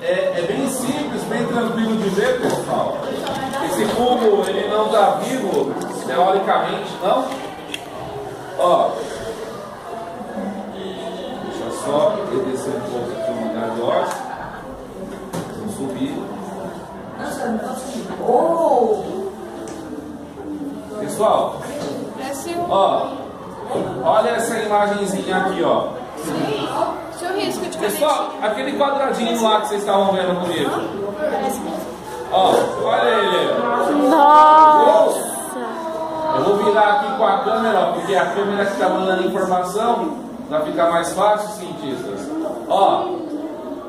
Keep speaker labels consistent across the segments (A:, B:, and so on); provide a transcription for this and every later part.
A: é, é bem simples, bem tranquilo de ver, pessoal. Esse fungo, ele não está vivo, teoricamente, não. Ó, deixa só eu descer um pouco aqui o lugar de ósseo. Vamos subir. Pessoal,
B: Parece um
A: ó, olha essa imagenzinha aqui, ó.
B: de
A: Pessoal,
B: canetinha.
A: aquele quadradinho lá que vocês estavam vendo comigo. Ó, olha ele.
C: Nossa!
A: Eu vou virar aqui com a câmera, ó, porque a câmera que está mandando informação vai ficar mais fácil, cientistas. Ó,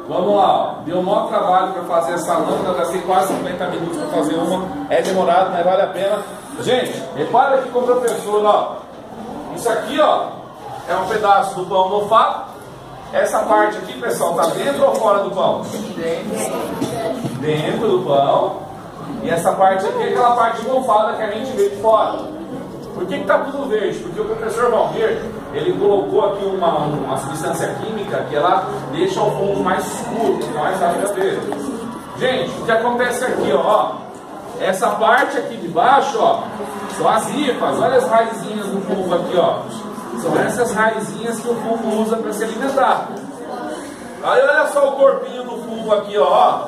A: vamos lá. Ó. Deu maior trabalho para fazer essa lâmina, gastei quase 50 minutos para fazer uma. É demorado, mas vale a pena. Gente, repara aqui com o professor, ó. Isso aqui, ó, é um pedaço do pão mofado. Essa parte aqui, pessoal, tá dentro ou fora do pão? Dentro do pão. E essa parte aqui é aquela parte mofada que a gente vê de fora. Por que está tudo verde? Porque o professor Valmir, ele colocou aqui uma, uma substância química que ela deixa o fundo mais escuro, mais rápido ver. Gente, o que acontece aqui, ó, essa parte aqui de baixo, ó, são as ripas, olha as raizinhas do fungo aqui, ó. São essas raizinhas que o fungo usa para se alimentar. Aí olha só o corpinho do fungo aqui, ó. ó.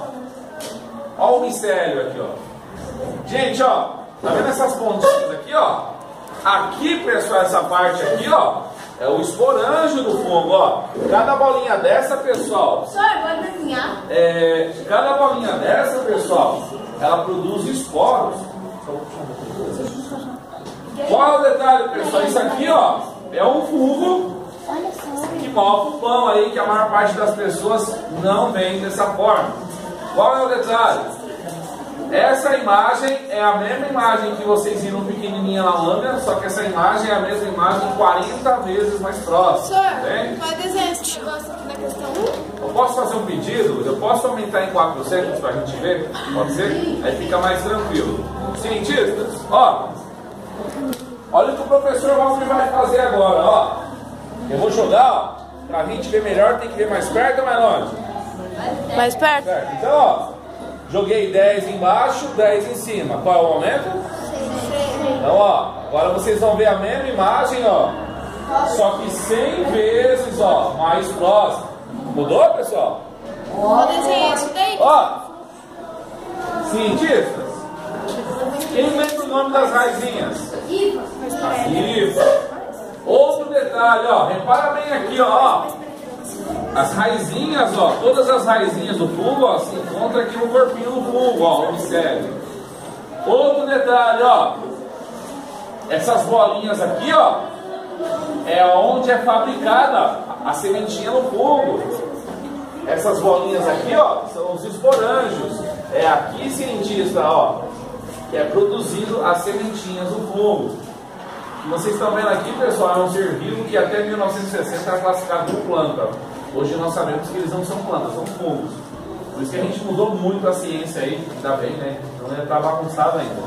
A: Olha o micélio aqui, ó. Gente, ó, tá vendo essas pontinhas aqui, ó? Aqui, pessoal, essa parte aqui, ó, é o esporanjo do fungo, ó. Cada bolinha dessa, pessoal,
B: Só, pode desenhar.
A: é, cada bolinha dessa, pessoal, ela produz esporos. Qual é o detalhe, pessoal? Isso aqui, ó, é um fungo que move o pão aí, que a maior parte das pessoas não vem dessa forma. Qual é o detalhe? Essa imagem é a mesma imagem que vocês viram pequenininha na lâmina, só que essa imagem é a mesma imagem 40 vezes mais próxima. Bem?
B: pode desenhar esse negócio aqui na questão 1?
A: Eu posso fazer um pedido? Eu posso aumentar em 4 segundos para a gente ver? Pode ser? Aí fica mais tranquilo. Cientistas, ó. Olha o que o professor Valmir vai fazer agora, ó. Eu vou jogar, ó. Para a gente ver melhor, tem que ver mais perto ou mais longe?
C: Mais perto?
A: Certo? Então, ó. Joguei 10 embaixo, 10 em cima. Qual é o aumento? Então, ó. Agora vocês vão ver a mesma imagem, ó. Só que 100 vezes, ó, mais próximo. Mudou, pessoal?
B: Desenhar isso daí.
A: Ó, cientistas, quem lembra o nome das raizinhas? Isso. Outro detalhe, ó, repara bem aqui, ó. As raizinhas, ó, todas as raizinhas do fungo, ó, se encontram aqui no corpinho do fungo, ó, o micélio. Outro detalhe, ó. Essas bolinhas aqui, ó, é onde é fabricada a sementinha no fungo. Essas bolinhas aqui, ó, são os esporanjos. É aqui, cientista, ó, que é produzido as sementinhas do fungo. Vocês estão vendo aqui, pessoal, é um ser vivo que até 1960 era classificado como planta. Hoje nós sabemos que eles não são plantas, são fungos. Por isso que a gente mudou muito a ciência aí, ainda bem, né? Então ele está bagunçado ainda.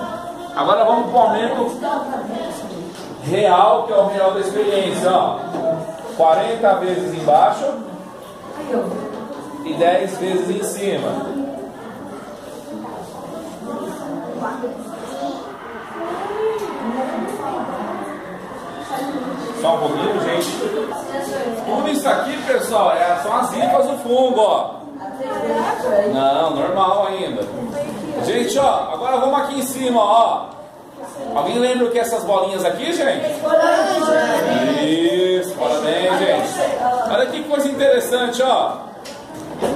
A: Agora vamos para o aumento real, que é o real da experiência, ó. 40 vezes embaixo e 10 vezes em cima. Só um pouquinho, gente. Tudo isso aqui, pessoal, é, são as ripas do fungo, ó. Não, normal ainda. Gente, ó, agora vamos aqui em cima, ó. Alguém lembra o que é essas bolinhas aqui, gente? Isso, parabéns, gente. Olha que coisa interessante, ó.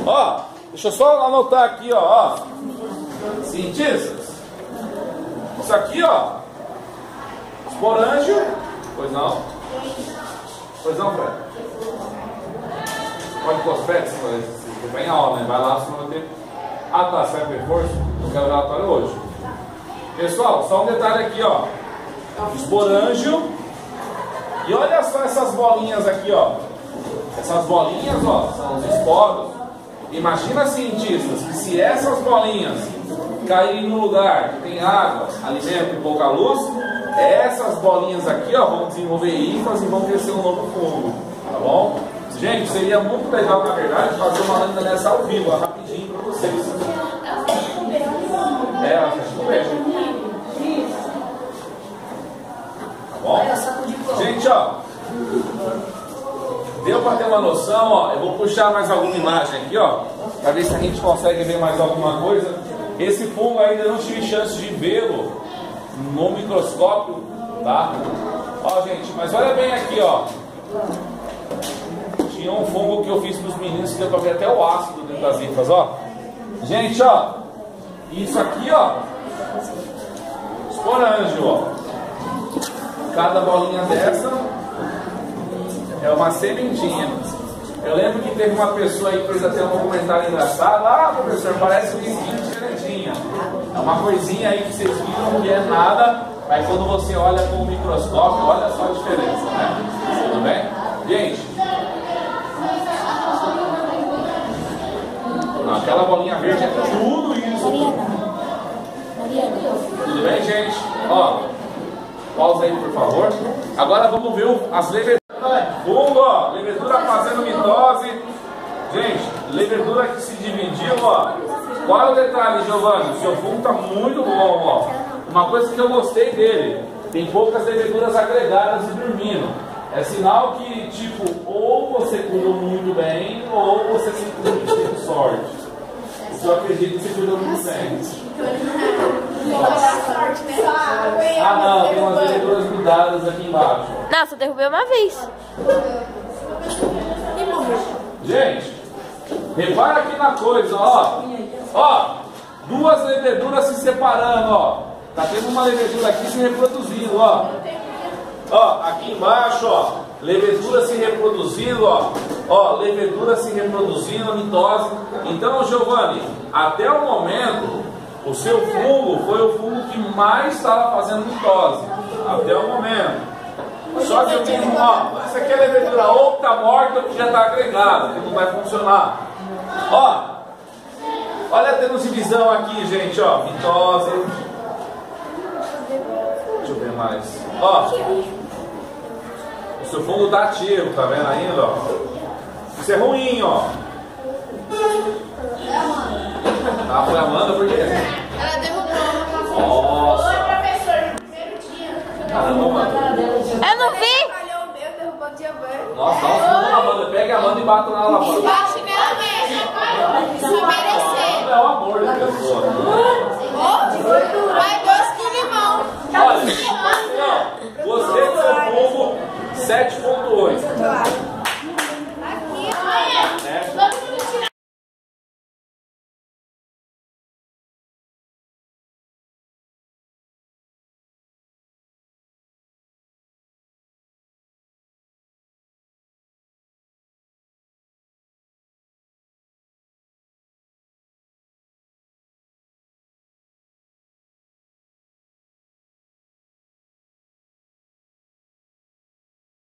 A: Ó, deixa eu só anotar aqui, ó. ó. Cientistas. Isso aqui, ó. Esporângio. Pois não. Pois não, Fred. Pode pôr os pés, você vai em aula, né? Vai lá, senão vai ter. Ah tá, você vai reforço? Eu quero relatório hoje. Pessoal, só um detalhe aqui, ó. Esporângio. E olha só essas bolinhas aqui, ó. Essas bolinhas, ó, são os esporos. Imagina, cientistas, que se essas bolinhas caírem no lugar que tem água, alimento e pouca luz, essas bolinhas aqui, ó, vão desenvolver hifas e vão crescer um novo fungo, tá bom? Gente, seria muito legal, na verdade, fazer uma lâmina dessa ao vivo, rapidinho para vocês. É, ela tá descoberta. Tá bom? Gente, ó. Deu para ter uma noção, ó. Eu vou puxar mais alguma imagem aqui, ó. Para ver se a gente consegue ver mais alguma coisa. Esse fungo ainda não tive chance de vê-lo no microscópio, tá? Ó, gente, mas olha bem aqui, ó. Tinha um fungo que eu fiz para os meninos que deu para ver até o ácido dentro das hifas, ó. Gente, ó. Isso aqui, ó. Esporângio, ó. Cada bolinha dessa é uma sementinha. Eu lembro que teve uma pessoa aí que fez até um comentário engraçado. Ah, professor, parece um esquinho diferentinha. É uma coisinha aí que vocês viram que é nada, mas quando você olha com o microscópio, olha só a diferença, né? Tudo bem? Gente, não, aquela bolinha verde é tudo isso. Tudo bem, gente? Ó, pausa aí, por favor. Agora vamos ver as leveduras. Fungo, ó, levedura fazendo mitose. Gente, levedura que se dividiu, ó. Qual é o detalhe, Giovanni? O seu fungo tá muito bom, ó. Uma coisa que eu gostei dele, tem poucas leveduras agregadas e dormindo. É sinal que, tipo, ou você cuidou muito bem, ou você simplesmente teve sorte. O que eu acredito que você cuidou muito bem. Ah não, tem umas leveduras grudadas aqui embaixo.
C: Não, só derrubei uma vez.
A: Gente, repara aqui na coisa, ó. Ó, duas leveduras se separando, ó. Tá tendo uma levedura aqui se reproduzindo, ó. Ó, aqui embaixo, ó. Levedura se reproduzindo, ó. Ó, levedura se reproduzindo, mitose. Então, Giovanni, até o momento, o seu fungo foi o fungo que mais estava fazendo mitose. Até o momento. Só que eu tenho, ó, essa aqui é a levedura ou que tá morta ou que já está agregada, que não vai funcionar. Ó, olha tendo divisão aqui, gente, ó, mitose. Deixa eu ver mais. Ó, o seu fungo tá ativo, tá vendo ainda, ó? Isso é ruim, ó. Ah, foi a Amanda, por quê?
B: Ela derrubou.
A: Nossa,
B: professor, no primeiro dia.
A: caramba.
C: Eu não vi.
A: Nossa, fundo na Amanda. Pega a Amanda e bata na lavanda. Vai doce com limão.
B: Tá